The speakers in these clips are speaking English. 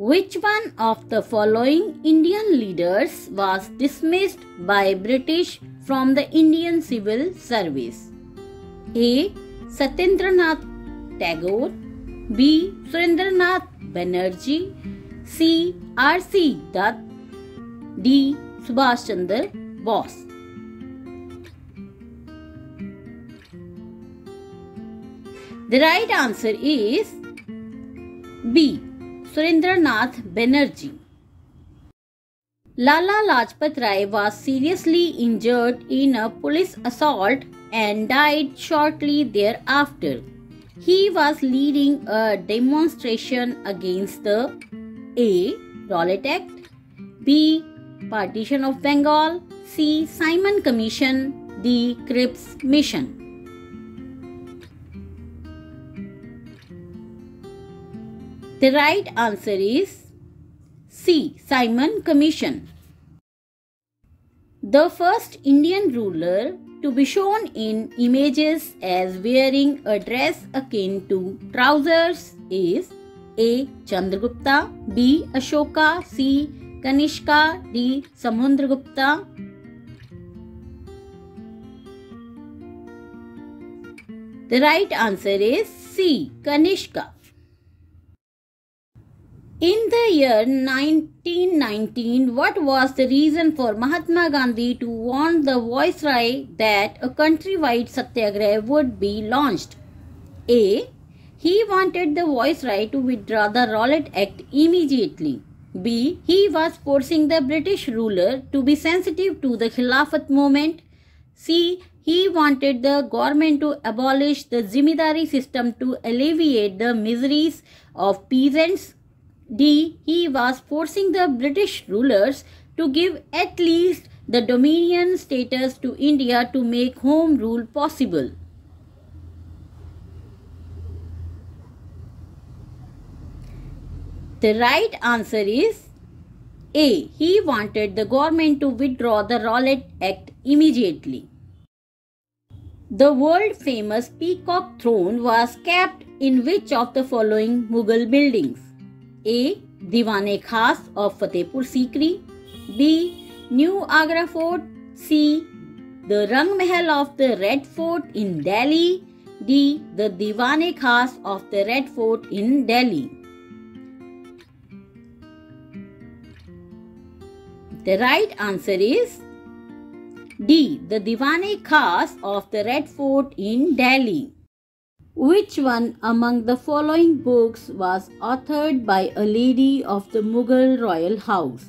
Which one of the following Indian leaders was dismissed by British from the Indian Civil Service? A. Satyendranath Tagore B. Surendranath Banerjee C. R.C. Dutt D. Subhash Chandra Bose The right answer is B. Surendranath Banerjee. Lala Lajpat Rai was seriously injured in a police assault and died shortly thereafter. He was leading a demonstration against the A. Rowlatt Act, B. Partition of Bengal, C. Simon Commission, D. Cripps Mission. The right answer is C. Simon Commission. The first Indian ruler to be shown in images as wearing a dress akin to trousers is A. Chandragupta, B. Ashoka, C. Kanishka, D. Samudragupta. The right answer is C. Kanishka. In the year 1919, what was the reason for Mahatma Gandhi to warn the Viceroy that a countrywide satyagraha would be launched? A. He wanted the Viceroy to withdraw the Rowlatt Act immediately. B. He was forcing the British ruler to be sensitive to the Khilafat movement. C. He wanted the government to abolish the Zamindari system to alleviate the miseries of peasants D. He was forcing the British rulers to give at least the dominion status to India to make home rule possible. The right answer is A. He wanted the government to withdraw the Rowlatt Act immediately. The world famous Peacock Throne was kept in which of the following Mughal buildings? A. Diwan Khas of Fatehpur Sikri B. New Agra Fort C. The Rang Mahal of the Red Fort in Delhi D. The Diwan Khas of the Red Fort in Delhi The right answer is D. The Diwan Khas of the Red Fort in Delhi which one among the following books was authored by a lady of the Mughal royal house?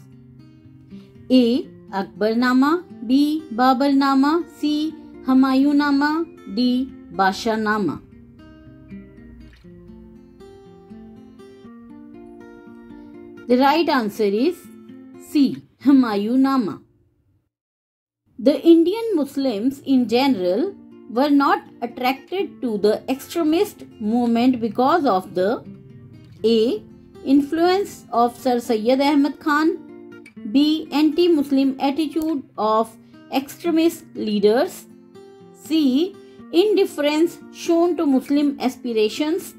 A. Akbarnama B. Babarnama C. Humayunnama D. Badshahnama The right answer is C. Humayunnama. The Indian Muslims in general were not attracted to the extremist movement because of the A. Influence of Sir Syed Ahmad Khan B. Anti-Muslim attitude of extremist leaders C. Indifference shown to Muslim aspirations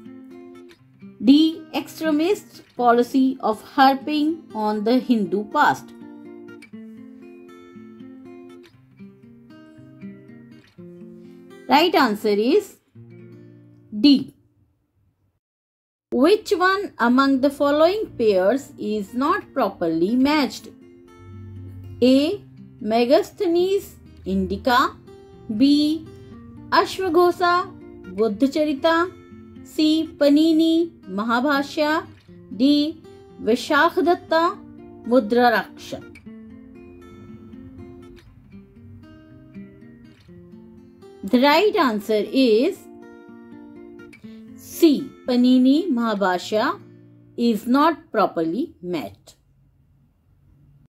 D. Extremist policy of harping on the Hindu past Right answer is D. Which one among the following pairs is not properly matched? A. Megasthenes indica B. Ashwaghosa Buddhacharita C. Panini Mahabhashya D. Vishakdatta Mudraraksha The right answer is C. Panini Mahabhashya is not properly met.